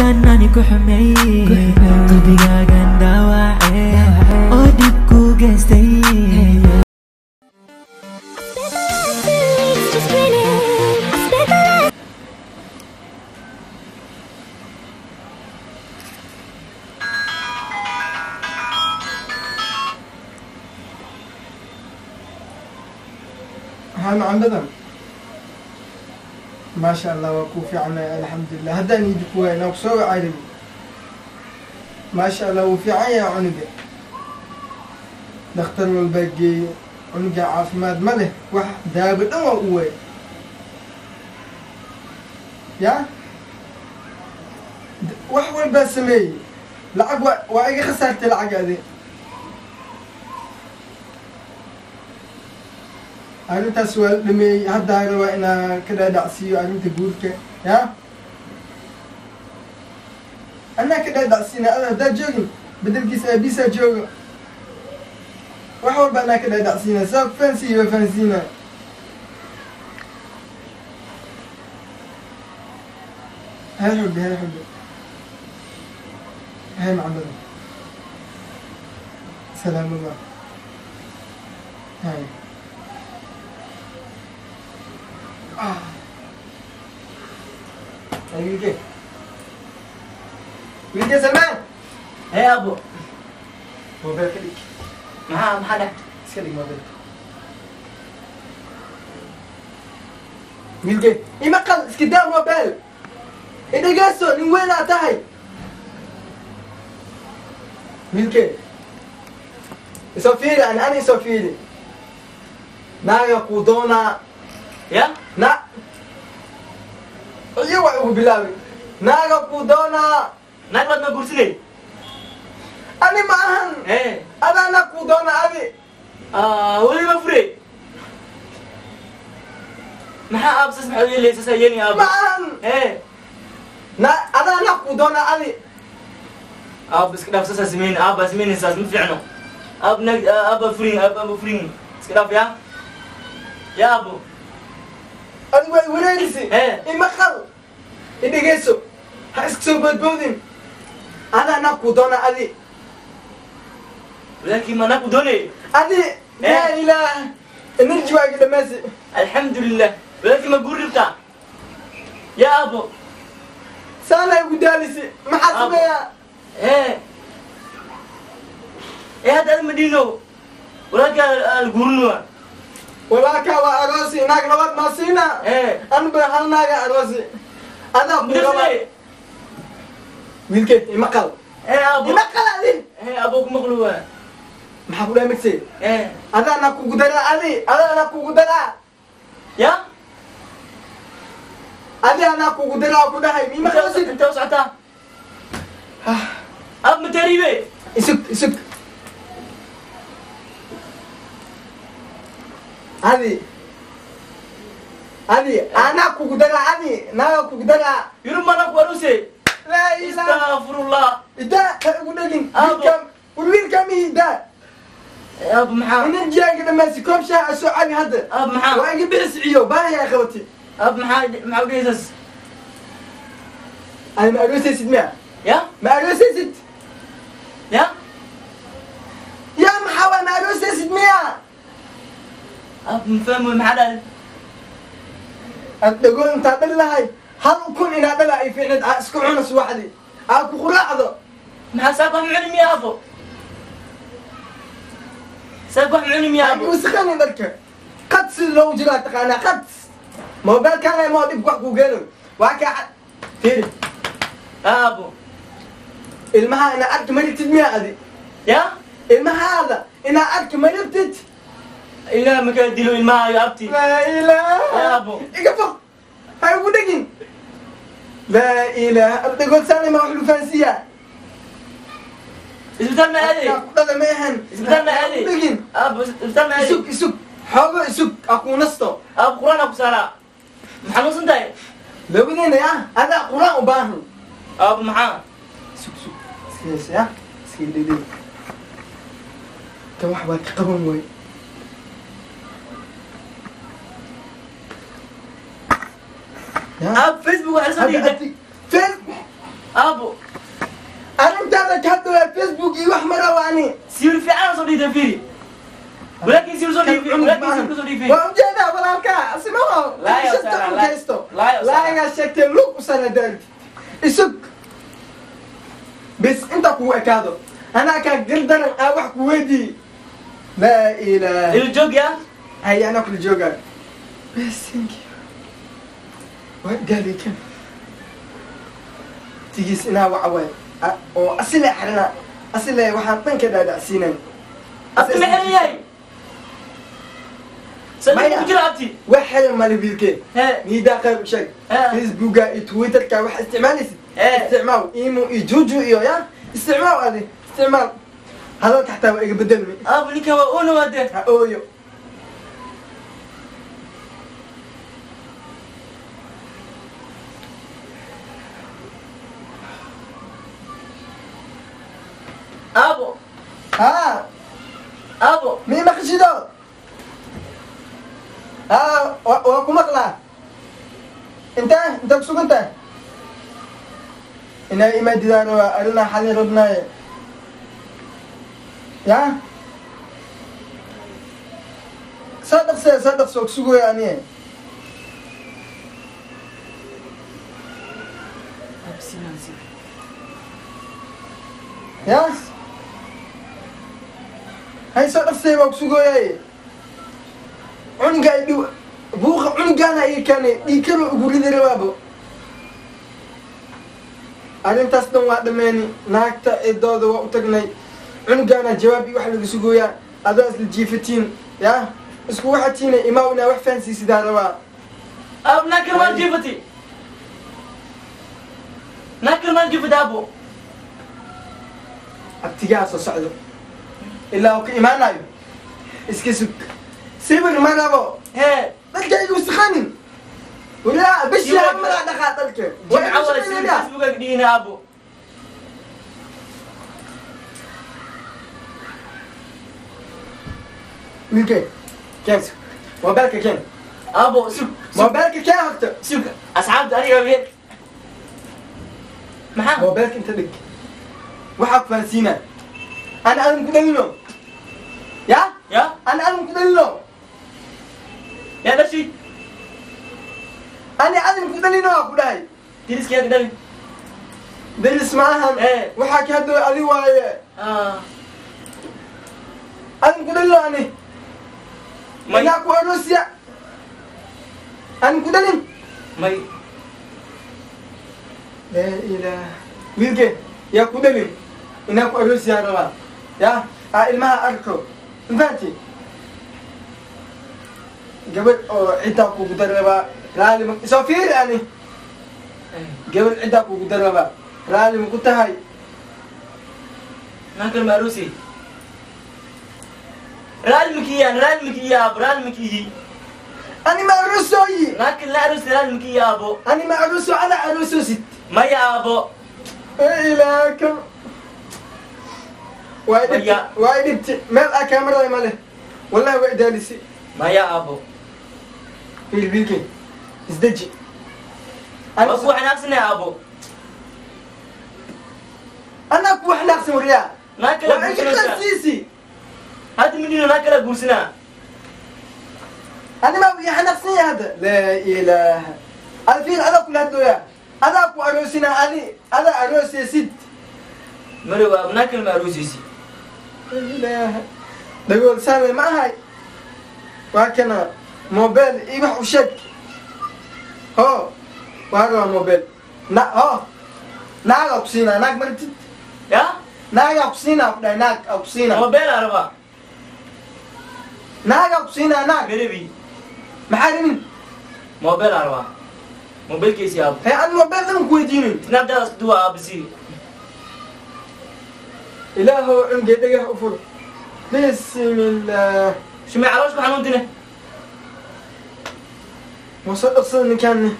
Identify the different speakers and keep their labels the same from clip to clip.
Speaker 1: intaan ani ku xumeeyey? Qalbigaagan dhaawacee oo dhib ku geystay
Speaker 2: maasha allah waa kuu fiicnay alxamdulilah haddaan idi ku waay naa ku soo carabi maasha allah wuu fiican yahay cunuga dakhtar walbaa geeye cunuga caafimaad ma leh wax daawo dhan waa u waay ya? Wax walbaa sameeyey. Lacag waa waa iga khasaartay lacag ade arrintaas waa la dhameeyey hadda rabaa inaa ka dhaadhacsiiyo arrinta guurka ya? Anaa ka dhaadhacsiina ada haddaa joogin bedelkiisa aabisaa jooga wax walba anaa ka dhaadhacsiina saa fahansiiya waa fahansiina hay xubbi hay xubbi hay macbada salaamullah hay wiilke wiilke salmaan
Speaker 3: hee abo
Speaker 2: moobeel ka dhig
Speaker 3: maxaa maxaa dheh
Speaker 2: iska dhig moobeel wiilke ima qal iska daa moobeel idhageyso nin weynaa tahay wiilke isoo fiiri ani ani isoo fiiri naaga kuu doonaa
Speaker 3: ya?
Speaker 2: Na iyo waa ugu bilaabi naaga kuu doonaa
Speaker 3: naag baad ma guursinay
Speaker 2: ani ma ahan
Speaker 3: ee
Speaker 2: adaana kuu doona adi
Speaker 3: weli ma fure maxaa aabsas maxaa yeelay sasa yeeni aabo ma
Speaker 2: ahan na adaana kuu doona adi
Speaker 3: aab iska dhaaf sasa sameyn aaba sameynaysaas ma fiicno aab nag aaba furin aab aaba furin iska dhaaf ya ya abo
Speaker 2: adigu way wareerisi imaqal idhegeyso ha iska soo boodboodin adaa naqku doona adi
Speaker 3: لكن ما نقدر
Speaker 2: أدي. لا إله. نرجع كده ماشي
Speaker 3: الحمد لله ولكن ما قربت يا أبو.
Speaker 2: سالا ودالسي ما حسب يا
Speaker 3: إيه إيه هذا المدينة. ولكن القرنوة
Speaker 2: walaalkaa waa aroosi. Naag labaad maa siina?
Speaker 3: Ee
Speaker 2: anba hal naaga aroosi. Adaa ku raba mudasay wiilke ima qal.
Speaker 3: Abo ima
Speaker 2: qal adi
Speaker 3: ee abo kumaqluwa
Speaker 2: maxaa ku dhahay magsay
Speaker 3: ee
Speaker 2: adaana kugu daraa adi. Adaana kugu daraa.
Speaker 3: Ya?
Speaker 2: Adi anaa kugu daraa ku dhahay. Mima inta qasid
Speaker 3: inta u socotaa ab matariibe
Speaker 2: isug isug هذه هذه أنا كقدرة هذه أنا كقدرة
Speaker 3: يرمى لك وروسي
Speaker 2: لا إله
Speaker 3: استغفر الله
Speaker 2: إذا تقولين كم والويل كم إذا
Speaker 3: يا أبو محمد
Speaker 2: إن جاك لما سكوب شاء سعاني هذا
Speaker 3: أبو محمد
Speaker 2: وأنا بيس عيو باي يا أخوتي
Speaker 3: أبو محمد محمد يسس
Speaker 2: أنا ما أقول سيد مية
Speaker 3: يا
Speaker 2: ما أقول سيد
Speaker 3: يا
Speaker 2: يا محمد ما أقول سيد مية
Speaker 3: أنا على
Speaker 2: تقول أنا هذا لهاي أنا كل ان أنا لا في أنا اسكو عنس أنا أكو قراعده
Speaker 3: مع سابه علم يا أبو؟ سابه علم يا أبو.
Speaker 2: سخن ذلك. قد لو جرات أنا قد ما بالك أنا ما دب قحكو قالوا واكا فيري
Speaker 3: أبو.
Speaker 2: المها أنا قد مريت مية هذه
Speaker 3: يا؟
Speaker 2: المها هذا أنا قد مريت
Speaker 3: إله ما كان دلو الماء يا أبتي.
Speaker 2: لا إله. يا أبو. إقفا هاي أبو دقين لا إله. أبتي قلت سالي ما وحلو فانسية.
Speaker 3: اسبتال مالي
Speaker 2: أبتي ما يهن. اسبتال مالي دقين
Speaker 3: أبو اسبتال مالي سوك
Speaker 2: سوك حوغ سوك أكو نسطو
Speaker 3: أبو قرآن أبو سارة. محمد سنتاي.
Speaker 2: لو بدينا يا. هذا قرآن وباهن.
Speaker 3: أبو محمد.
Speaker 2: سوك سوك سيس يا سيدي تم واحد قبل وين أب
Speaker 3: فيسبوك على صديقتي
Speaker 2: فيسبوك
Speaker 3: أبو.
Speaker 2: أنا متابعك فيسبوك يا احمر واني.
Speaker 3: سير في على صديقتي فيري
Speaker 2: ولكن
Speaker 3: سير زوري في ولكن يصير زوري في
Speaker 2: وهم جينا ولا كا أسمعوا. لا يا سلام لا يا لا لا يا شكت لوك وسنة دلت اسك بس انت قوة كادو أنا كجلد أنا اوح قوتي. لا إله.
Speaker 3: الجوجا
Speaker 2: هيا ناكل الجوجا بس ثانك يو وقالك تجيس إنا وعوي. أو أصل أحرنا أصل وحنا طن كذا دعسينا أصل حياي
Speaker 3: سلمي كلاتي
Speaker 2: واحد مال بيلك ني داخل شيء فيسبوك تويتر كا واحد. استعمال استعمال. إيمو إيجوجو إيو يا. استعمال هذه استعمال. هذا تحت بدل
Speaker 3: آه بلي كوا أولو هذا.
Speaker 2: اويو intee intee ku sugantahay inaa imaadidaan waa arrinaa xalin rabnaaye ya? Soo dhaqsee soo dhaqso kusugoya aniye. Hay dhaqsee baa kusugoyaye cuniga ay dhiw buuqa cunigaana ii keenay dhiikaro ugu ridi rabaabo arrintaas dhan waa dhameeni naagta eedooda waa u tagnay. Cunugaana jawaab iyo wax laga sugooyaa adoo isla jiifatiin ya? Isku waxatiina imaa inaa wax fahansiisidaa rabaa.
Speaker 3: Jiifati. Jiifati aabo
Speaker 2: abtigaa soo socdo. Ilaa uu ka imaanayo iska sug. Sibir ma rabo.
Speaker 3: Hee
Speaker 2: بلجأ الوسخن ولا بس يا عم لا دخاتلك وين عوض فيسبوكك
Speaker 3: دينا أبو
Speaker 2: من كيف؟ كيف؟ وبالك كيف؟
Speaker 3: أبو سوق
Speaker 2: وبالك كيف أكتر؟
Speaker 3: سوق اصحاب تاريخ بيت معاه
Speaker 2: وبالك أنت دق وحق فارسينا أنا أنا مقدلهم يا؟
Speaker 3: يا؟
Speaker 2: أنا أنا مقدلهم
Speaker 3: yaa dhashi
Speaker 2: ani adan ku dhalino waa ku dhahay
Speaker 3: diriskiyaa dhali
Speaker 2: daris ma ahan
Speaker 3: Eh.
Speaker 2: waxaa ka hadlooy adi waaye.
Speaker 3: Ah.
Speaker 2: Adan ku dhalino ani.
Speaker 3: May inaa
Speaker 2: ku aroosiya adan ku dhalin
Speaker 3: may
Speaker 2: laa ilaah wiilke yaa ku dhalin inaa ku aroosiyaa rabaa ya aa ilmaha arko. Mafahanti قبل عدا كوكدربا رألي مك سفير أنا قبل عدا كوكدربا رألي مكتهاي
Speaker 3: ناكل ماروسي. رألي مكيان رألي مكياب رألي مكيجي
Speaker 2: أنا ما أرسوي.
Speaker 3: لكن لا أرس رألي مكيا أبو
Speaker 2: أنا ما أرسو أنا أرسو ست.
Speaker 3: ما يا أبو
Speaker 2: إلهك وايدبت وايدبت ما الأكامر ماله؟ والله وإدالسي
Speaker 3: ما يا أبو
Speaker 2: فيل wiilkay isdeji waa ku
Speaker 3: wanaagsan yahay abo
Speaker 2: anaa ku wanaagsan wariyaa
Speaker 3: naa kala guursansiisi hadda midina naa kala guursanaa
Speaker 2: أنا ما بدي حنا سني هذا. لا إله. الفيل هذا كل هذا يا. هذا أكو أروسنا هذه هذا أروس سيد.
Speaker 3: مروا أبناك المأروس سيد.
Speaker 2: لا ده يقول سامي ما هاي وهكذا mobile ii wax u sheeg. Ho waa rabaa mobile. Na ho naagaa ku siinaa naag martid
Speaker 3: ya?
Speaker 2: Naagaa ku siinaa ku dhahay naag aa ku siinaa
Speaker 3: mobile araba.
Speaker 2: Naagaa ku siinaa naag.
Speaker 3: Merebi
Speaker 2: maxaa rabin
Speaker 3: mobile araba. Mobilkiisi aabo
Speaker 2: hee an mobile dhan ku weydiinin.
Speaker 3: Snapchat duwa aabisi.
Speaker 2: Ilaahow cungee dhegah u fur. Bismillaah
Speaker 3: shumay caloosh ku xanuuntine
Speaker 2: وصلنا كان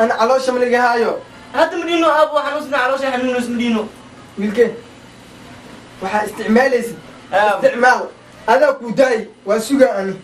Speaker 2: أنا علاش من الجهايو
Speaker 3: هاد مدينو أبو حنوسنا علاش حنوس مدينو
Speaker 2: ملكي وح استعمال اسم
Speaker 3: استعمال
Speaker 2: هذا كوداي وسجاني